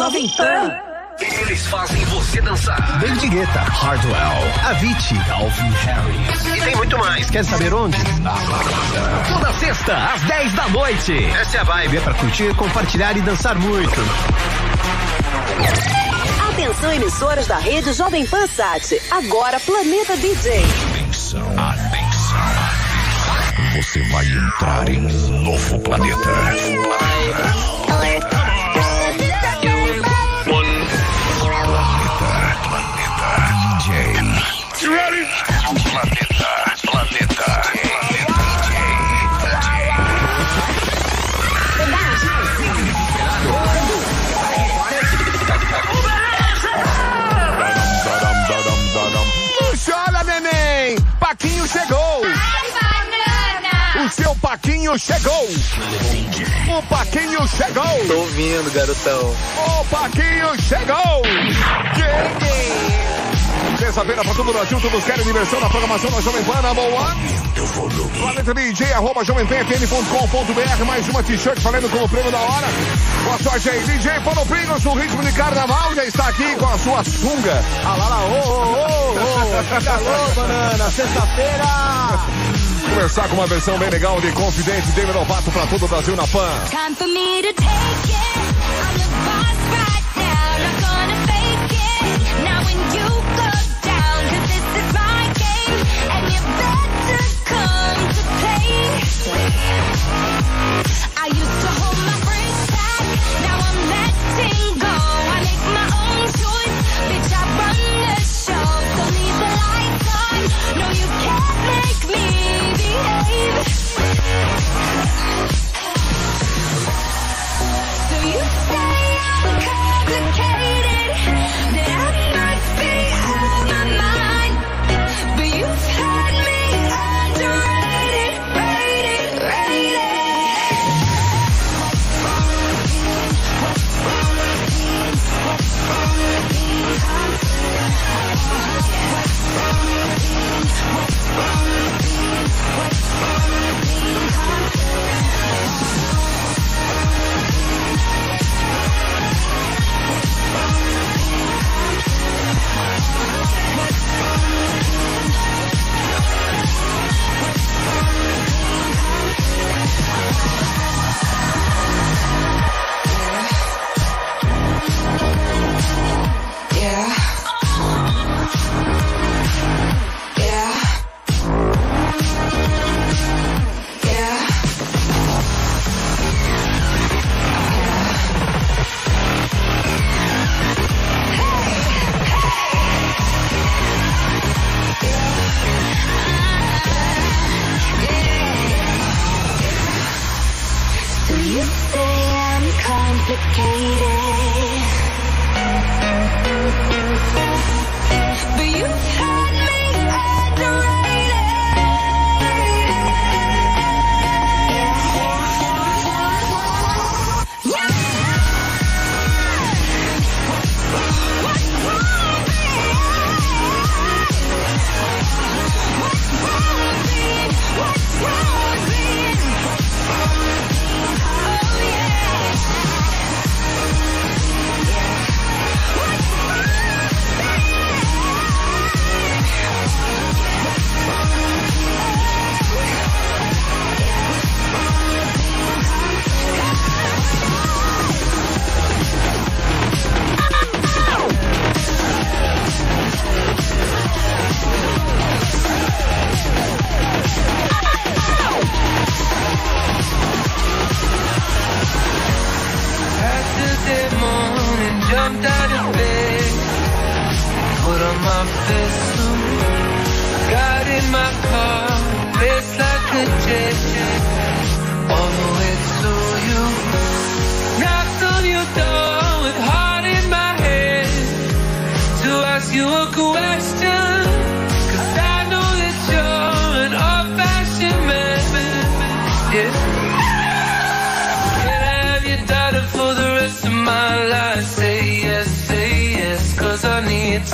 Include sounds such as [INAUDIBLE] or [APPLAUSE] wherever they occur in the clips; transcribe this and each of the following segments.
Jovem Pan. Eles fazem você dançar. David Guetta, Hardwell, Avicii, Calvin Harris. E tem muito mais. Quer saber onde? Na balada. Toda sexta, às 10 da noite. Essa é a vibe, é pra curtir, compartilhar e dançar muito. Atenção, emissoras da rede Jovem Pan Sat. Agora Planeta DJ. Atenção, atenção. Você vai entrar em um novo planeta. Planeta, planeta, planeta Chora, neném! Paquinho chegou! O seu Paquinho chegou! O Paquinho chegou! Tô ouvindo, garotão. O Paquinho chegou! Cheguei! Terça-feira pra todo o Brasil, todos querem diversão na programação da Jovem Pan, number one. Planeta DJ, arroba jovempanfm.com.br, mais uma t-shirt falando com o prêmio da hora. Boa sorte aí, DJ Paulo Pringos, no ritmo de carnaval, já está aqui com a sua sunga. Ah lá, lá, ô, ô, ô, ô, banana, sexta-feira. Conversar com uma versão bem legal de Confidente, David Lovato pra todo o Brasil na Pan.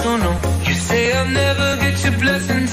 so no. You say I'll never get your blessings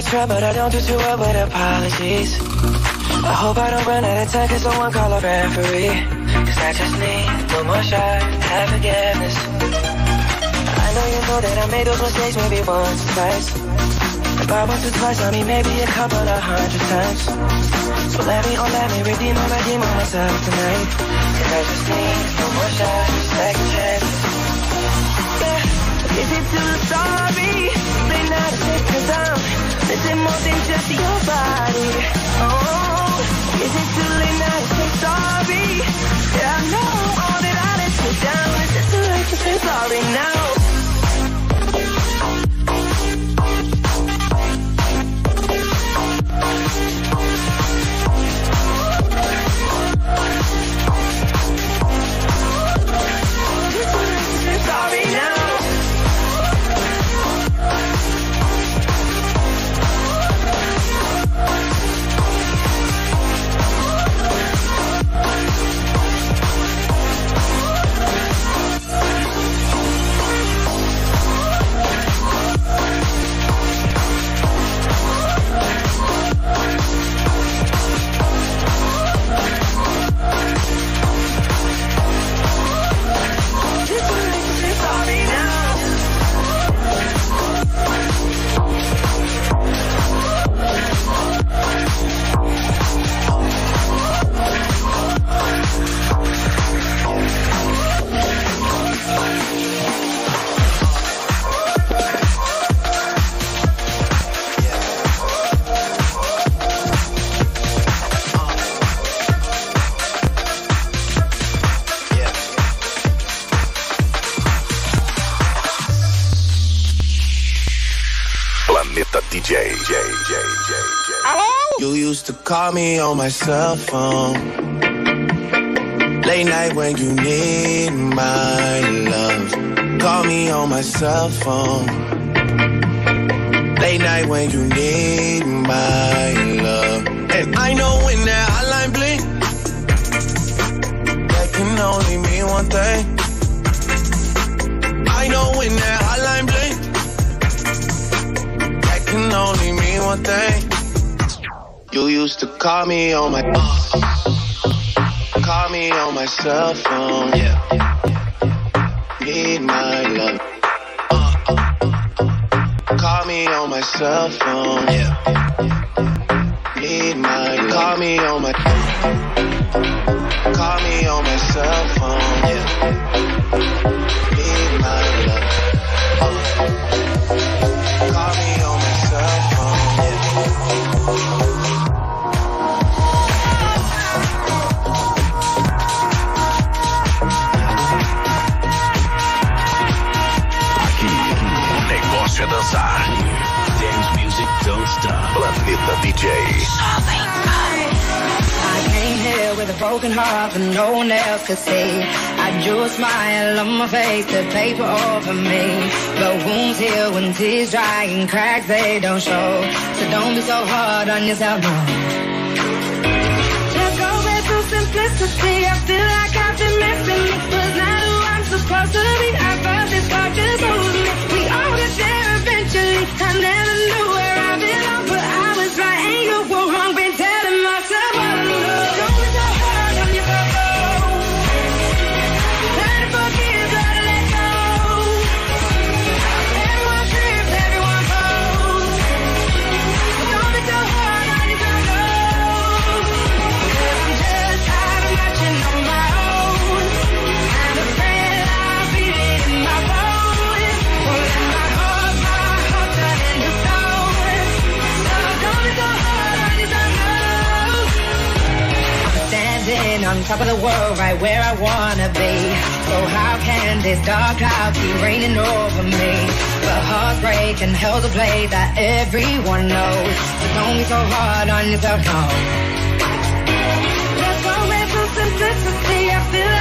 But I don't do too well with apologies. I hope I don't run out of time, cause someone call a referee. Cause I just need one more shot, have forgiveness. I know you know that I made those mistakes maybe once or twice. About once or twice, I mean maybe a couple of hundred times. So let me, oh let me redeem or redeem on myself tonight. Cause I just need one more shot, second chance. Yeah, is it too sorry? They not take me it more than just your body. Oh, is it too late now to say sorry? Yeah, I know all that I let you down. Is it too late to say sorry now? Sorry call me on my cell phone. Late night when you need my love. Call me on my cell phone. Late night when you need my love. And I know when that hotline blink, that can only mean one thing. I know when that hotline blink, that can only mean one thing. You used call me on my call me on my cell phone. Yeah. Need my love. Call me on my cell phone. Yeah. Need my love. Call me on my Call me on my cell phone. Yeah. Negócio dançar. Dance music don't stop. Planeta DJ. I came here with a broken heart that no one else could see. I drew a smile on my face to paper over me. But wounds heal when tears dry and cracks they don't show. So don't be so hard on yourself, no. Let's go back to simplicity. I feel like I've been missing. This Was not who I'm supposed to be. I felt this part just moved me. Eventually. I never knew top of the world, right where I wanna be. So how can this dark cloud keep raining over me? The heartbreak and hell to play that everyone knows. So don't be so hard on yourself, no. Let's go with some simplicity. I feel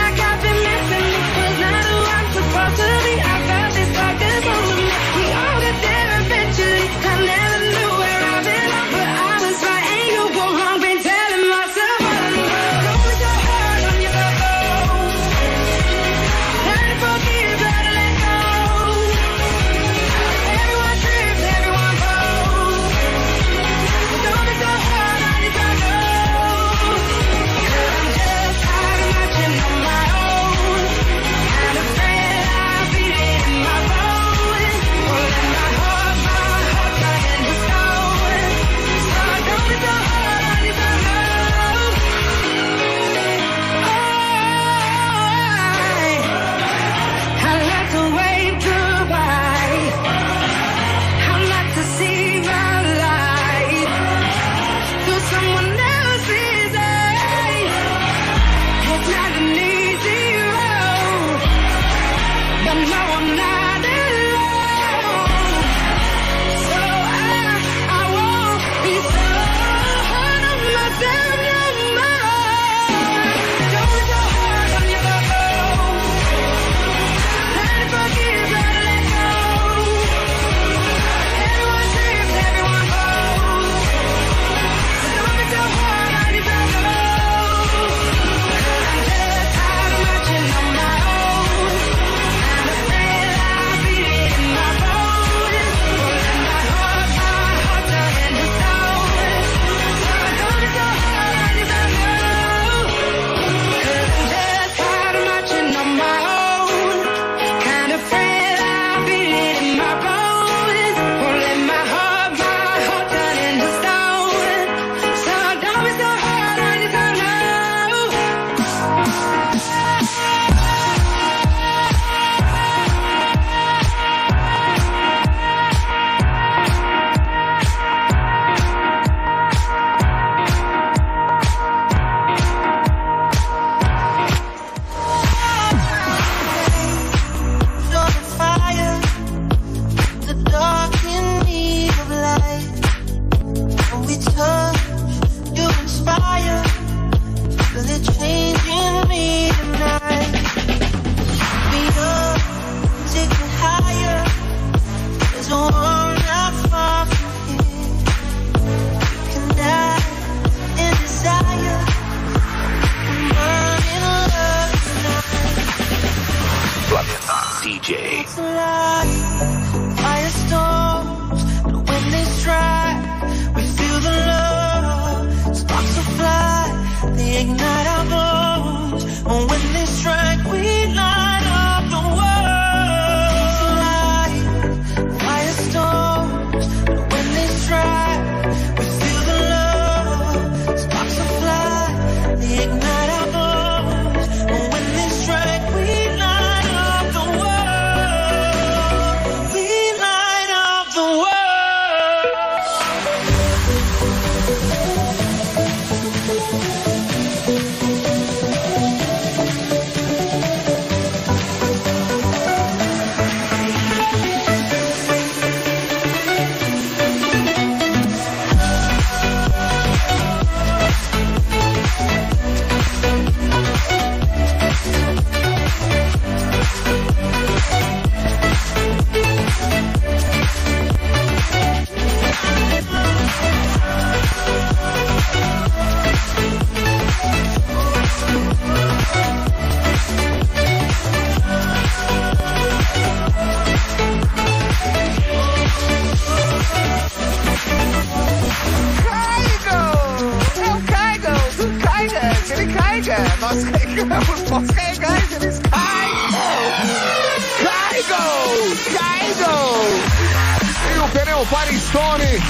Firestone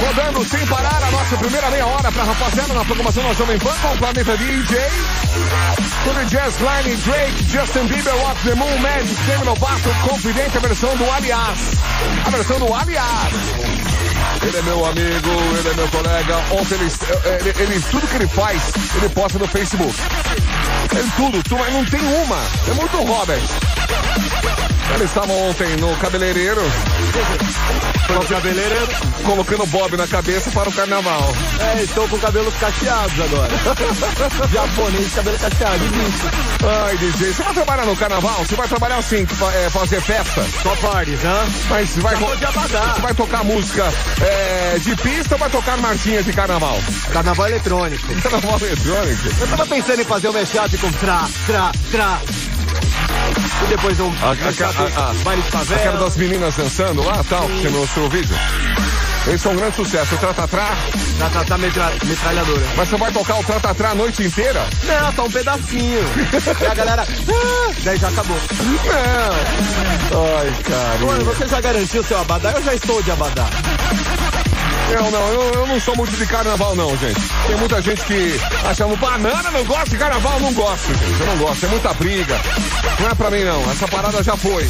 rodando sem parar a nossa primeira meia hora pra rapaziada na programação da Jovem Pan com o Planeta DJ. Tudo Jazz Line, Drake, Justin Bieber, Walk the Moon, Magic, Demi Lovato, Confidente, a versão do Aliás. A versão do Aliás. Ele é meu amigo, ele é meu colega. Ontem ele, ele, ele- tudo que ele faz, ele posta no Facebook. Ele tudo, tu, não tem uma. É muito Robert. Eles estavam ontem no cabeleireiro. No cabeleireiro. Colocando Bob na cabeça para o carnaval. É, estou com cabelos cacheados agora. [LAUGHS] Japonês, cabelo cacheado, existe. Ai, DJ, você vai trabalhar no carnaval? Você vai trabalhar assim, é, fazer festa? Só parties, hã? Mas vai, você vai tocar música é, de pista ou vai tocar marchinha de carnaval? Carnaval eletrônico. Carnaval eletrônico? Eu tava pensando em fazer um mashup com tra, tra, tra. E depois um A, a, a, a, baile de aquela favela. das meninas dançando lá, tal, que você mostrou o vídeo. Eles são um grande sucesso. O Tratatrá, tá metra, metralhadora. mas você vai tocar o Tratatrá a noite inteira? Não, só um pedacinho. e a galera, ah, daí já acabou. Não. Ai, cara. Mano, você já garantiu seu abadá? Eu já estou de abadá. Não, não, eu, eu não sou muito de carnaval, não, gente. Tem muita gente que acha, banana não gosta de carnaval, eu não gosto, gente. Eu não gosto, é muita briga. Não é pra mim, não. Essa parada já foi.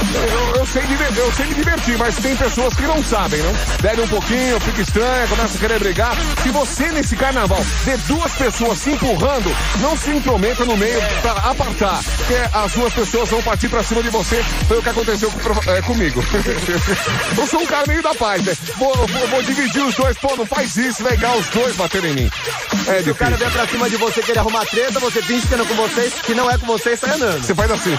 Eu, eu sei, eu sei me divertir, mas tem pessoas que não sabem, não? Bebe um pouquinho, fica estranha, começa a querer brigar. Se você nesse carnaval vê duas pessoas se empurrando, não se intrometa no meio pra apartar, porque as duas pessoas vão partir pra cima de você. Foi o que aconteceu com- é, comigo. [LAUGHS] eu sou um cara meio da paz, né? Vou, vou- vou dividir os dois, pô, não faz isso, legal, os dois baterem em mim. É Se o cara vier pra cima de você querer arrumar treta, você finge que não é com vocês, que não é com você e sai andando. Você faz assim.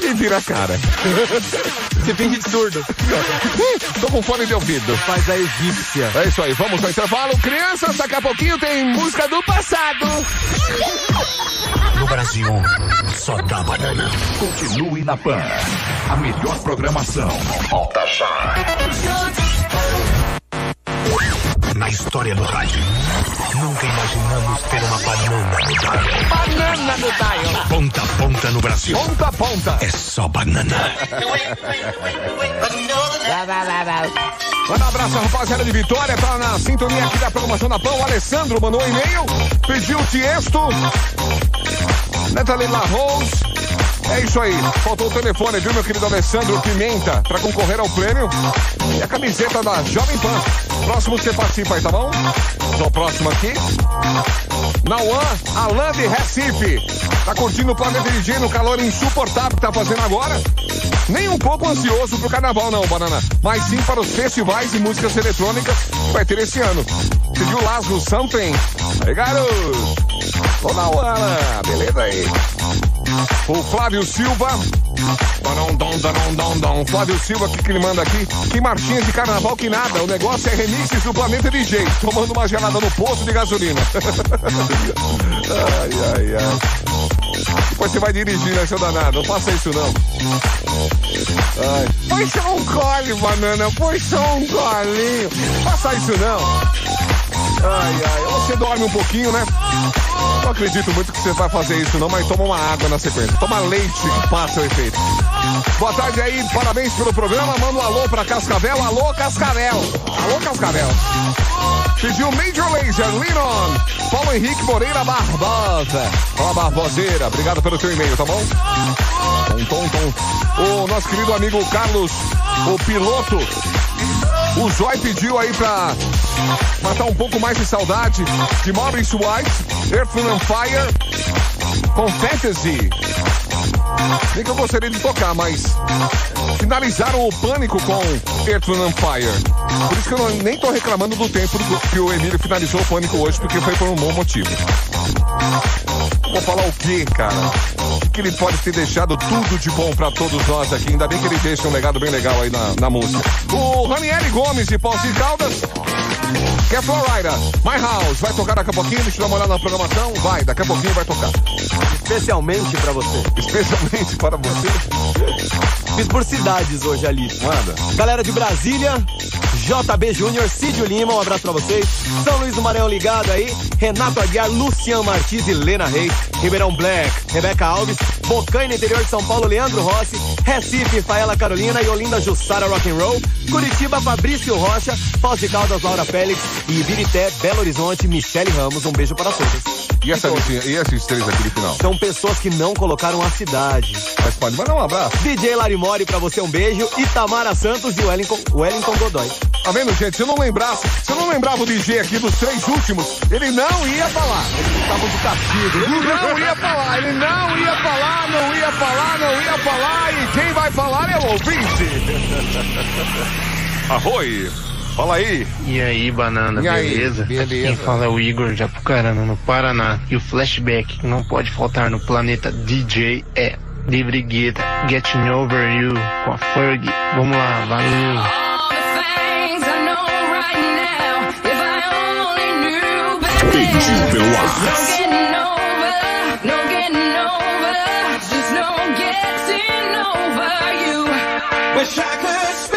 E vira a cara. [LAUGHS] Se finge de surdo. [LAUGHS] Tô com fone de ouvido. Faz a egípcia. É isso aí, vamos ao intervalo. Crianças, daqui a pouquinho tem música do passado. No Brasil, só dá banana. Continue na Pan. A melhor programação. Volta já. Na história do rádio, nunca imaginamos ter uma banana no dial. Banana no dial. Ponta a ponta no Brasil. Ponta a ponta. É só banana. Manda um abraço, rapaziada de Vitória. Tá na sintonia aqui da programação da Pão. O Alessandro mandou um e-mail. Pediu o Tiesto. Natalie La Rose. É isso aí. Faltou o telefone, viu, meu querido Alessandro Pimenta, pra concorrer ao prêmio. E a camiseta da Jovem Pan. Próximo você participa aí, tá bom? Só o próximo aqui. Nauan, Alan de Recife. Tá curtindo o Planeta no calor insuportável que tá fazendo agora? Nem um pouco ansioso pro carnaval, não, Banana. Mas sim para os festivais e músicas eletrônicas que vai ter esse ano. Pediu Lasgo Something. Aí, garoto. Ô, Nauana, beleza aí. O Flávio Silva. Dom. Flávio Silva, o que, que ele manda aqui? Que marchinha de carnaval que nada. O negócio é remixes do Planeta DJ. Tomando uma gelada no posto de gasolina. [LAUGHS] ai, ai, ai. Depois você vai dirigir, né, seu danado? Não faça isso, não. Ai. Foi só um gole, banana. Foi só um golinho. Faça isso, não. Ai, ai. Você dorme um pouquinho, né? Não acredito muito que você vai fazer isso, não, mas toma uma água na sequência. Toma leite passa o efeito. Boa tarde aí, parabéns pelo programa. Manda um alô pra Cascavel. Alô, Cascavel. Alô, Cascavel. Pediu Major Laser, Linon. Paulo Henrique Moreira Barbosa. Ó, Barboseira, obrigado pelo seu e-mail, tá bom? Tom, tom, tom. O nosso querido amigo Carlos, o piloto. O Zói pediu aí pra matar um pouco mais de saudade de Maurice White, Earth and Fire, com Fantasy. Nem que eu gostaria de tocar, mas finalizaram o pânico com Earth and Fire. Por isso que eu não- nem tô reclamando do tempo que o Emílio finalizou o pânico hoje, porque foi por um bom motivo. Vou falar o quê, cara? Que ele pode ter deixado tudo de bom pra todos nós aqui. Ainda bem que ele deixa um legado bem legal aí na, na música. O Ranieri Gomes de Poços de Caldas. Que é Florida. My House. Vai tocar daqui a pouquinho? Deixa eu dar uma olhada na programação. Vai, daqui a pouquinho vai tocar. Especialmente pra você. Especialmente para você. Fiz por cidades hoje ali. Manda. Galera de Brasília, JB Júnior, Cídio Lima, um abraço pra vocês. São Luís do Maranhão ligado aí. Renato Aguiar, Luciano Martins e Lena Reis. Ribeirão Black, Rebeca Alves. Bocaina, interior de São Paulo, Leandro Rossi. Recife, Faela Carolina e Olinda Jussara Rock'n'Roll. Curitiba, Fabrício Rocha. Foz de Caldas, Laura Félix. E Ibirité, Belo Horizonte, Michele Ramos. Um beijo para todos. E, essa, e esses três aqui de final? São pessoas que não colocaram a cidade. Mas pode mandar um abraço. DJ Larimore, pra você um beijo. Itamara Santos e Wellington, Wellington Godoy. Tá vendo, gente? Se eu não lembrasse, se eu não lembrava o DJ aqui dos três últimos, ele não ia falar. Eles estavam de castigo. Ele não ia falar, ele não ia falar, não ia falar, não ia falar. E quem vai falar é o ouvinte. Arroi. Fala aí. E aí, banana, E aí, beleza? beleza. Quem fala é o Igor de Apucarana, no Paraná. E o flashback que não pode faltar no planeta DJ é Livre Guetta, Getting Over You, com a Ferg. Vamos lá, valeu! Pediu pelo ar. Wish I could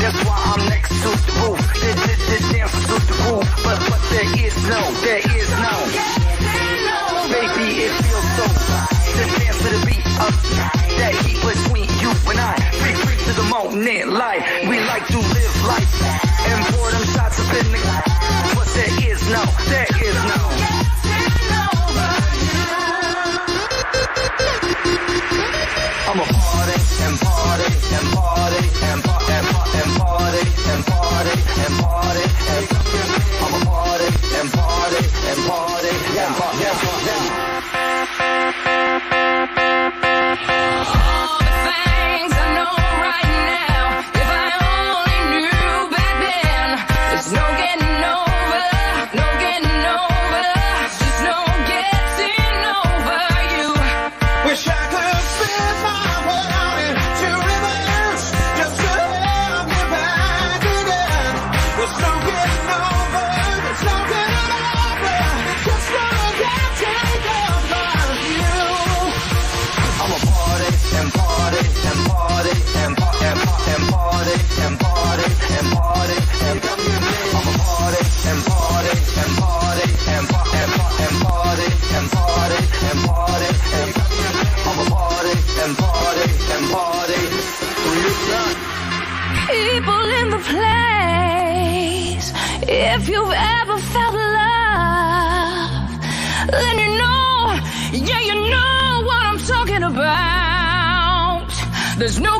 That's why I'm next to the roof. The, the, the dance to the roof. But, but there is no, there is no. Baby, it feels so to dance to the beat of that heat between you and I. Free, free to the moment, life. We like to live life and pour them shots up in the. But there is no, there is no. yeah, yeah, yeah. There's no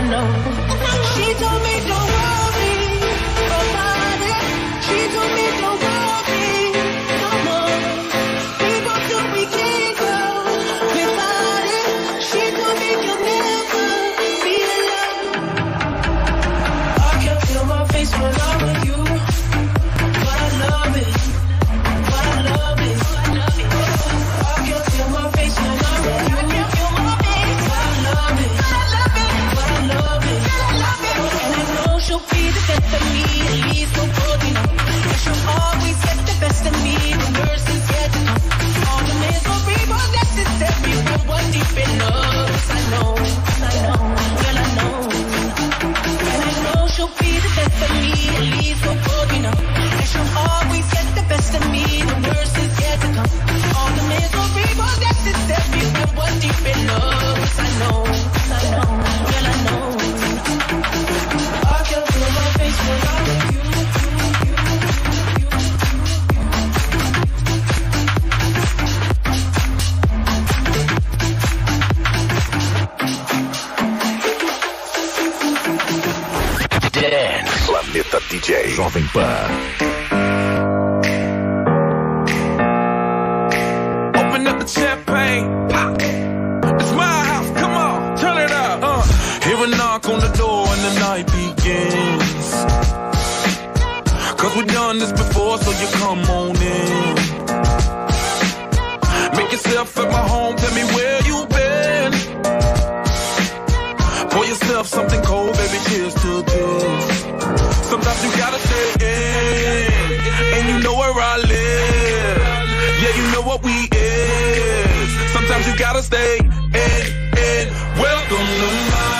I know. She told me don't knock on the door and the night begins. Cause we've done this before, so you come on in. Make yourself at my home, tell me where you been. Pour yourself something cold, baby, cheers to this. Sometimes you gotta stay in, and you know where I live. Yeah, you know what we is. Sometimes you gotta stay in, in. Welcome to my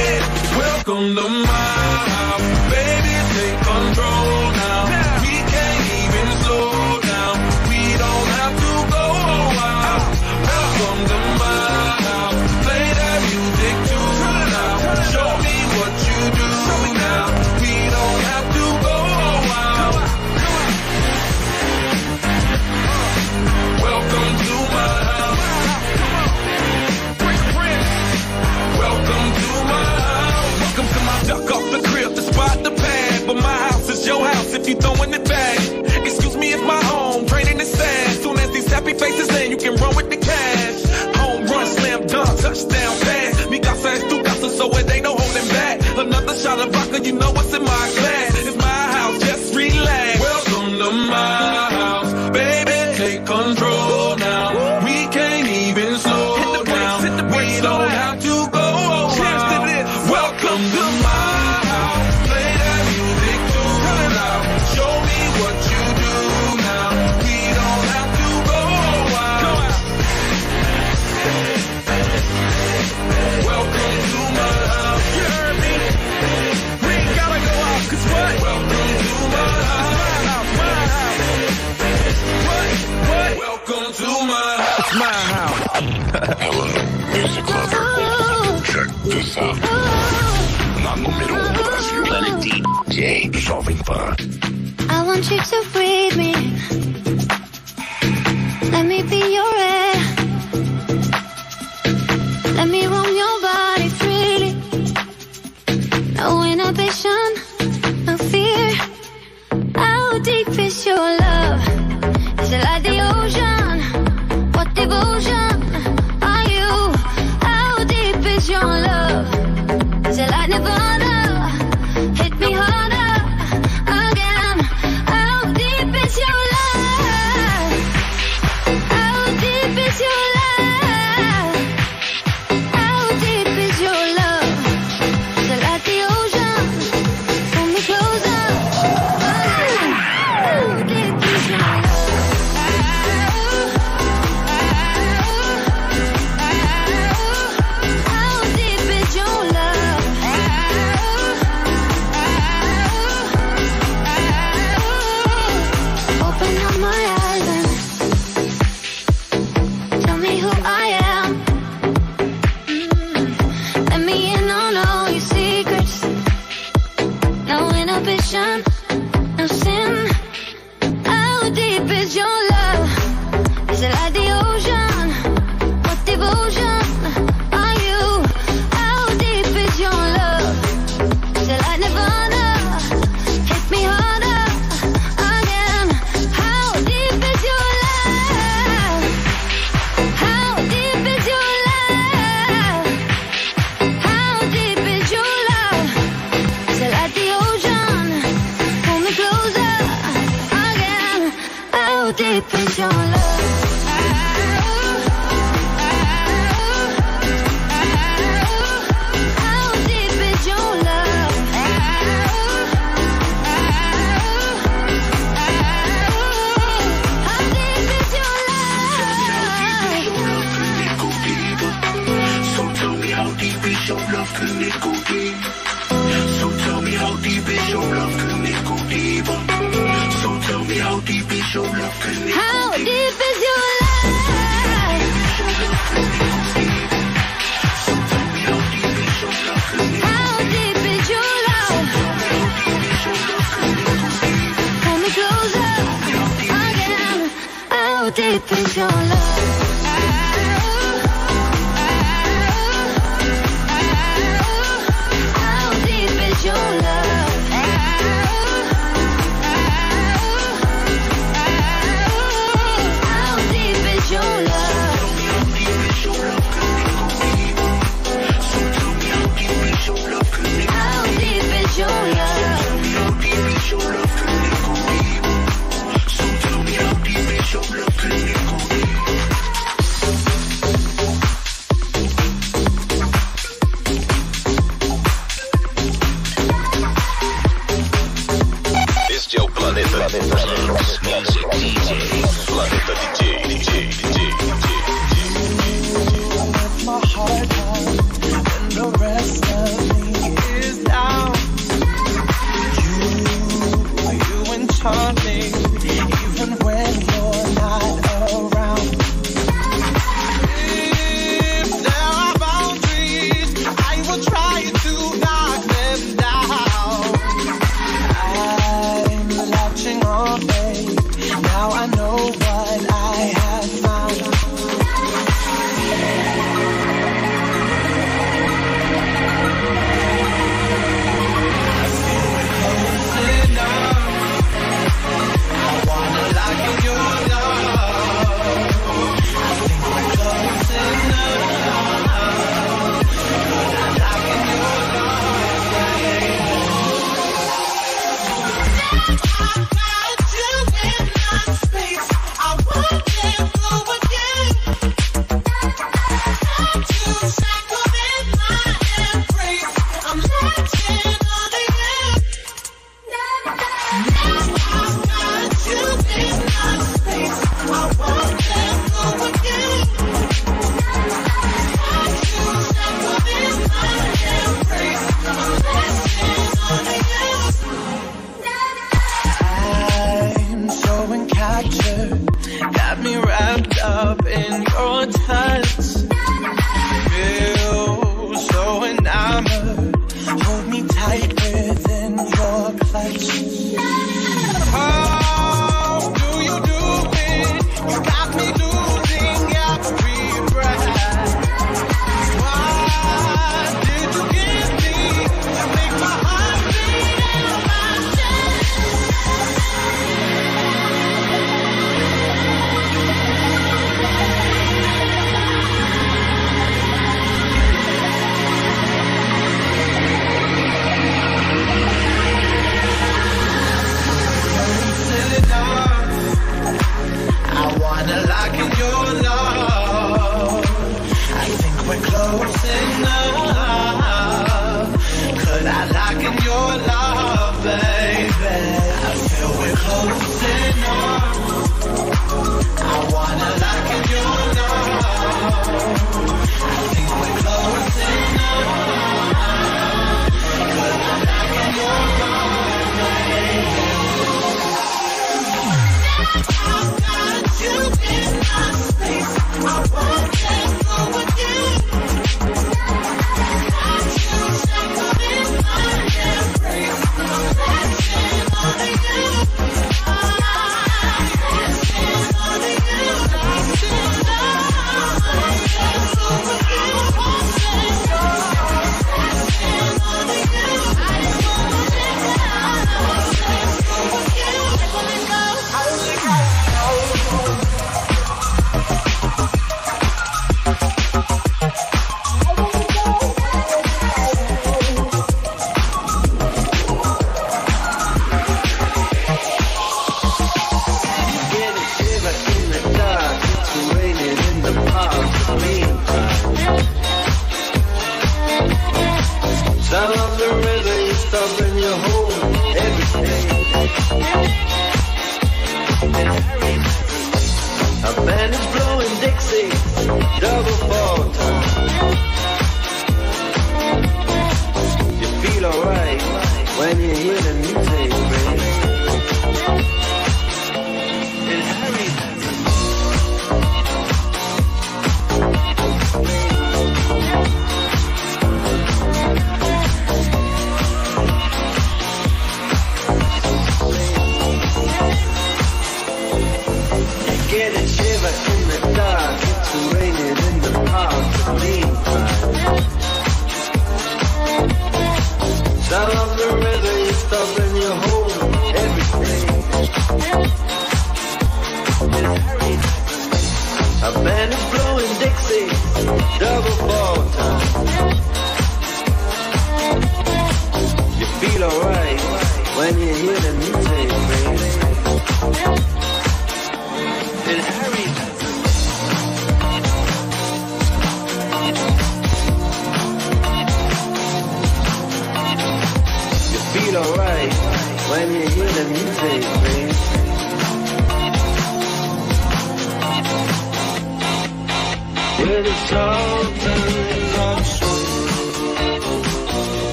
Welcome to my house, baby, take control you throwing it back. Excuse me, it's my home, training the sad. Soon as these happy faces in, you can run with the cash. Home run, slam dunk, touchdown pass. Mi casa es tu casa, so it ain't no holding back. Another shot of vodka, you know what's in my glass. It's my house, just relax. Welcome to my house, baby, take control Hello, music lover. Check this out. Na número 1 do Brasil. Planet DJ Jovem. I want you to breathe me. Let me be your air. Let me roam your body freely. No inhibition, no fear. How deep is your love?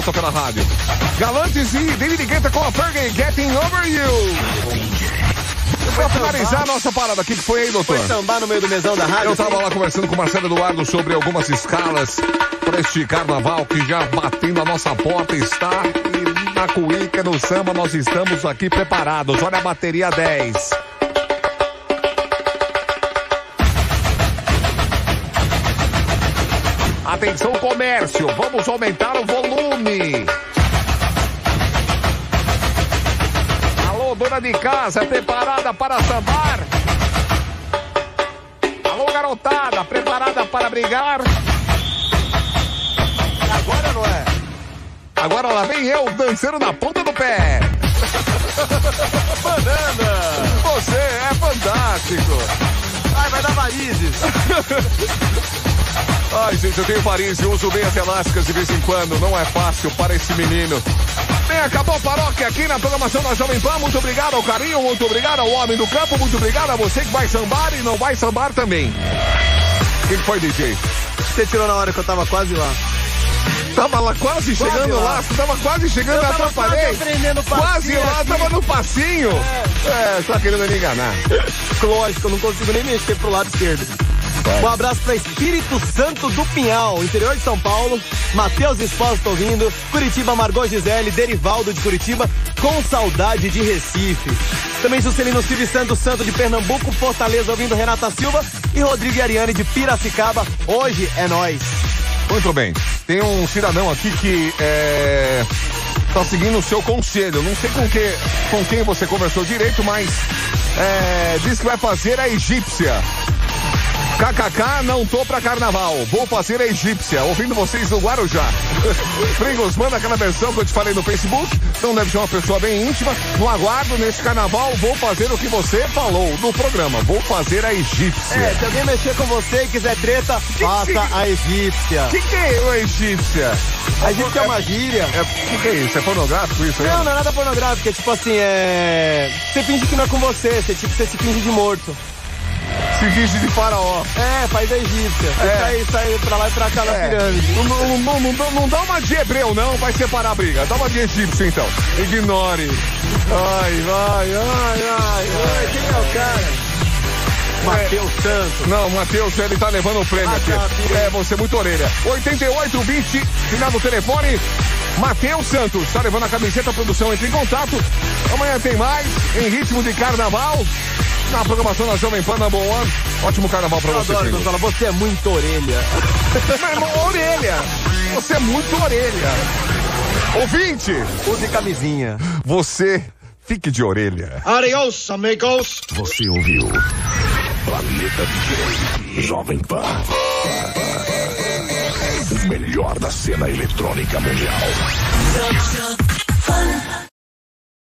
Volta pela rádio. Galantes e David Guetta com a Fergie, Getting Over You. Pra finalizar a nossa parada aqui, que foi aí, doutor? Foi sambar no meio do mesão da rádio? Eu tava lá conversando com o Marcelo Eduardo sobre algumas escalas para este carnaval que já batendo a nossa porta está. E na cuíca, no samba, nós estamos aqui preparados. Olha a bateria 10. Atenção, comércio, vamos aumentar o volume. Alô, dona de casa, preparada para sambar? Alô, garotada, preparada para brigar? Agora não é? Agora lá vem eu dançando na ponta do pé. Banana! Você é fantástico. Ai, vai dar varizes. [LAUGHS] Ai, gente, eu tenho Paris e uso meias elásticas de vez em quando. Não é fácil para esse menino. Bem, acabou a paróquia aqui na programação da Jovem Pan. Muito obrigado ao carinho, muito obrigado ao homem do campo, muito obrigado a você que vai sambar e não vai sambar também. O que que foi, DJ? Você tirou na hora que eu tava quase lá. Tava lá quase chegando lá. lá, você tava quase chegando, Eu atrapalhei. quase Quase lá, aqui. tava no passinho. É, tá querendo me enganar. [LAUGHS] Lógico, eu não consigo nem mexer pro lado esquerdo. Um abraço pra Espírito Santo do Pinhal, interior de São Paulo. Matheus Espósito ouvindo. Curitiba, Margot Gisele, Derivaldo de Curitiba, com saudade de Recife. Também Juscelino Silva Santos Santo de Pernambuco, Fortaleza ouvindo Renata Silva e Rodrigo Ariane de Piracicaba. Hoje é nós. Muito bem. Tem um cidadão aqui que é, tá seguindo o seu conselho. Não sei com, que, com quem você conversou direito, mas é, diz que vai fazer a egípcia. KKK, não tô pra carnaval. Vou fazer a egípcia. Ouvindo vocês no Guarujá. [LAUGHS] Pringos, manda aquela versão que eu te falei no Facebook. Não deve ser uma pessoa bem íntima. No aguardo, nesse carnaval, vou fazer o que você falou no programa. Vou fazer a egípcia. É, se alguém mexer com você e quiser treta, [LAUGHS] faça a egípcia. O que, que é a egípcia? A egípcia é uma gíria. O que, que é isso? É pornográfico isso aí? Não, não é nada pornográfico, é tipo assim, é. Você finge que não é com você, você, tipo, você se finge de morto. Se finge de faraó. É, faz a egípcia. É. sai, sai pra lá e pra cá na É. pirâmide. Não, não, não, não, dá uma de hebreu, não, vai separar a briga. Dá uma de egípcio, então. Ignore. Ai, vai, ai, ai, ai. Quem é o cara? Matheus Santos. Não, Matheus, ele tá levando o prêmio Ah, aqui. tá. É, você muito orelha. 8820, final do telefone. Matheus Santos, tá levando a camiseta, a produção entra em contato. Amanhã tem mais, em ritmo de carnaval. Na programação da Jovem Pan Number One. Ótimo carnaval pra Eu você, adoro fala, você é muito orelha. Irmão, orelha. Você é muito orelha. Ouvinte, Use camisinha. você fique de orelha. Adios, amigos. Você ouviu Planeta DJ Jovem Pan. O melhor da cena eletrônica mundial.